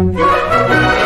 Música